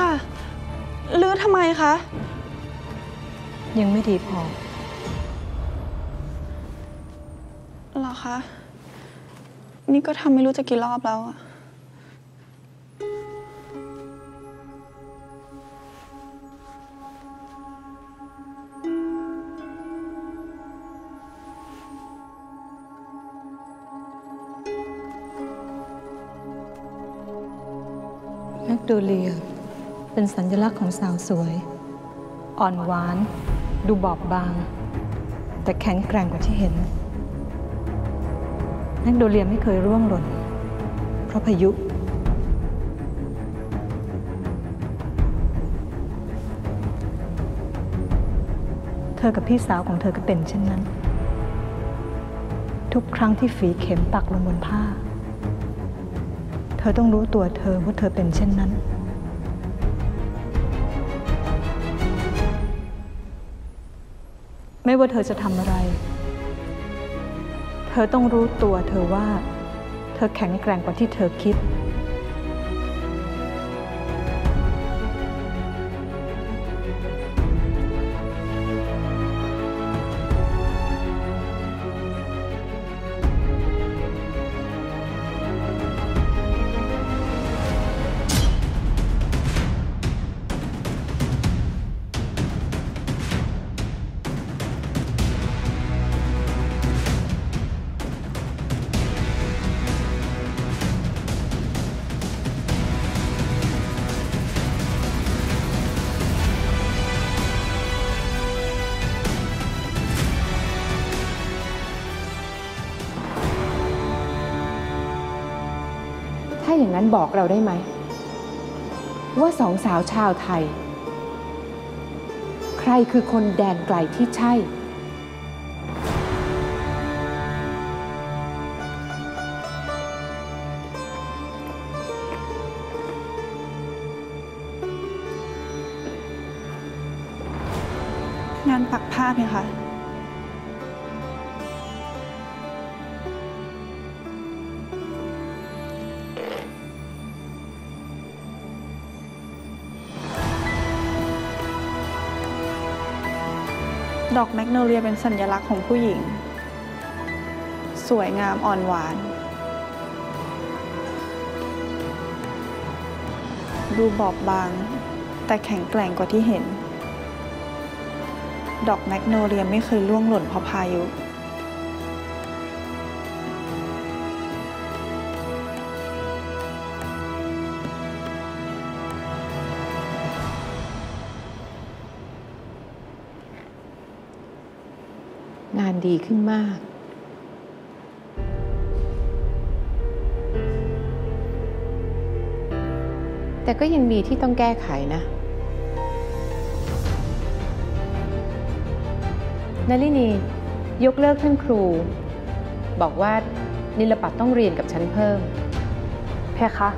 ค่ะลื้อทำไมคะ ยังไม่ดีพอเหรอคะ นี่ก็ทำไม่รู้จะกี่รอบแล้วอะแมกโดเลีย เป็นสัญลักษณ์ของสาวสวย อ่อนหวาน ดูบอบบาง แต่แข็งแกร่งกว่าที่เห็นแมกโดเลียไม่เคยร่วงหล่นเพราะพายุ เธอกับพี่สาวของเธอก็เป็นเช่นนั้น ทุกครั้งที่ฝีเข็มปักลงบนผ้า เธอต้องรู้ตัวเธอว่าเธอเป็นเช่นนั้น ไม่ว่าเธอจะทำอะไร เธอต้องรู้ตัวเธอว่า เธอแข็งแกร่งกว่าที่เธอคิด อย่างนั้นบอกเราได้ไหม ว่าสองสาวชาวไทย ใครคือคนแดนไกลที่ใช่ งานปักผ้าเพคะ ดอกแมกโนเลียเป็นสัญลักษณ์ของผู้หญิง สวยงามอ่อนหวาน ดูบอบบาง แต่แข็งแกร่งกว่าที่เห็น ดอกแมกโนเลียไม่เคยล่วงหล่นเพราะพายุ งานดีขึ้นมาก แต่ก็ยังมีที่ต้องแก้ไขนะนาลินียกเลิกท่านครู บอกว่านิลปัตต้องเรียนกับฉันเพิ่ม เพคะ